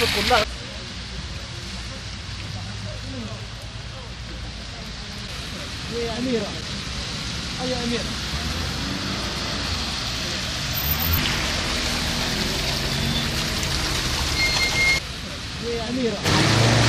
يا أميرة. يا أميرة يا أميرة. يا أميرة.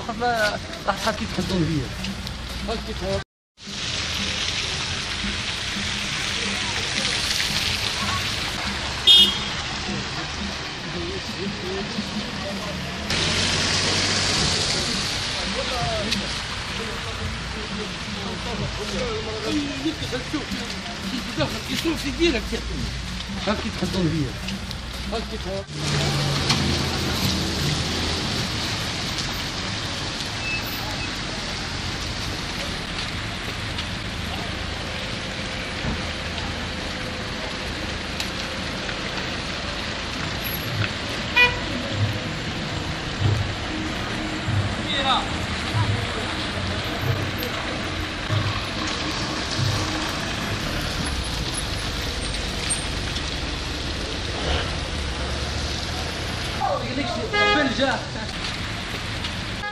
خاف لا راح تخاف كيف تحطون بيا؟ كيف تحطون بيا؟ خاف كيف فلجة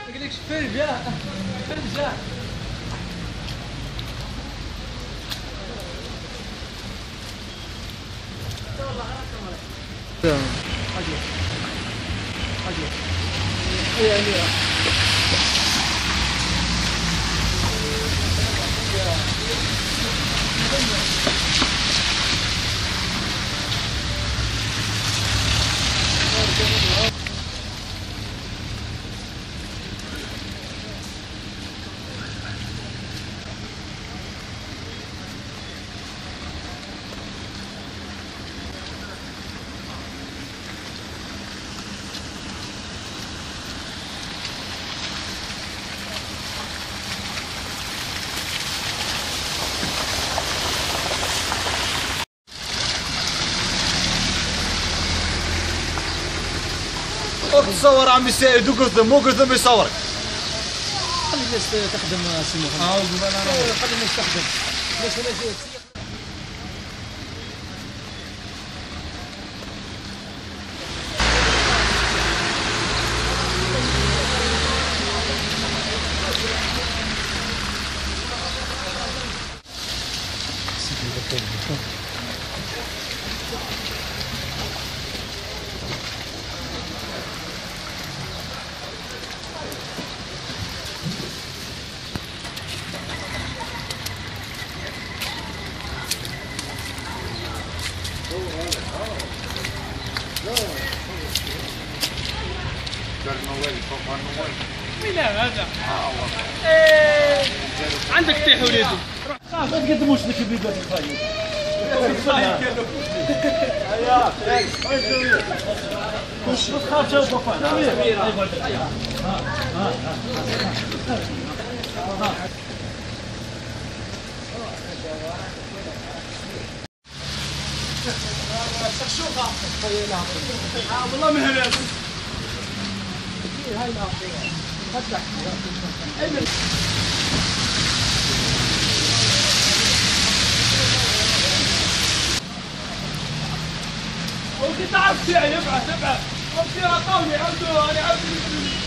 يقولكش فلجة فلجة حاجة حاجة يا تصور عمي سائد وقدم مو قدم يصورك خلي الناس تخدم سي محمد أعوذ بالله خلي الناس مين هذا؟ إيه. عندك تيح وليدي ما تقدموش لك الفيديوهات الخايبة مش تخاف شوف والله ما هذا وانت تعرف فيها ابعث ابعث وكثير عطوني عودوا أنا عودوا